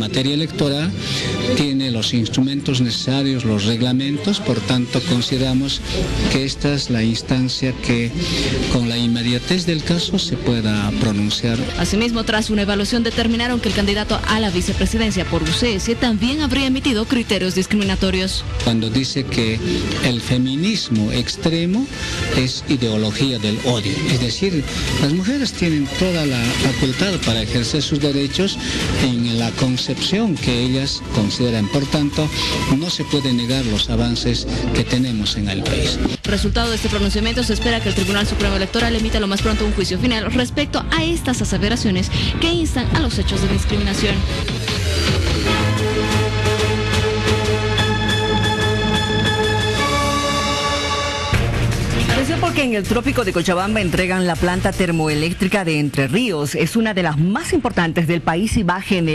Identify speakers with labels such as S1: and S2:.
S1: materia electoral tiene los instrumentos necesarios, los reglamentos, por tanto consideramos que esta es la instancia que con la inmediatez del caso se pueda pronunciar.
S2: Asimismo, tras una evaluación determinaron que el candidato a la vicepresidencia por UCS también habría emitido criterios discriminatorios.
S1: Cuando dice que el feminismo extremo es ideología del odio, es decir, las mujeres tienen toda la facultad para ejercer sus derechos en la concepción que ellas consideran. Por tanto, no se puede negar los avances que tenemos en el país.
S2: Resultado de este pronunciamiento se espera que el Tribunal Supremo Electoral emita lo más pronto un juicio final respecto a estas aseveraciones que instan a los hechos de discriminación.
S3: Atención porque en el trópico de Cochabamba entregan la planta termoeléctrica de Entre Ríos. Es una de las más importantes del país y va a generar